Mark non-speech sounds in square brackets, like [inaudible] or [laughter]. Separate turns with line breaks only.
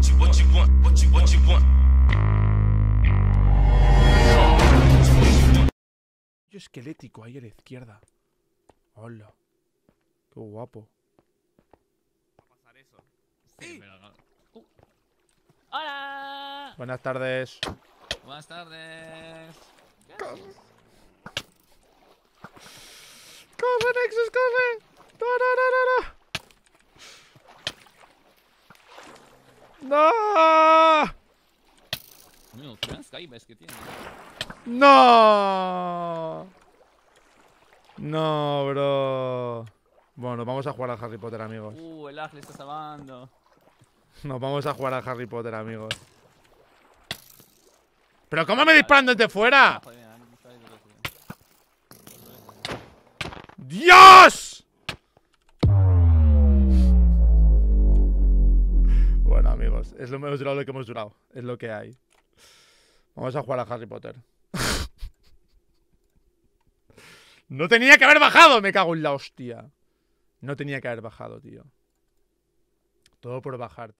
What you, what you want? What you, what you want?
Yo esquelético ahí a la izquierda. Hola. Qué guapo.
Sí, pero no. Uh. ¡Hola!
Buenas tardes.
Buenas tardes.
¡Corre, Nexus, corre! ¡No, no, no, no, no! ¡No! Bro. Bueno, nos vamos a jugar al Harry Potter, amigos.
Uh, el Aj le está salvando.
Nos vamos a jugar al Harry Potter, amigos. ¿Pero cómo me disparan desde fuera?
Ah,
Es lo menos durado lo que hemos durado. Es lo que hay. Vamos a jugar a Harry Potter. [laughs] no tenía que haber bajado, me cago en la hostia. No tenía que haber bajado, tío. Todo por bajar.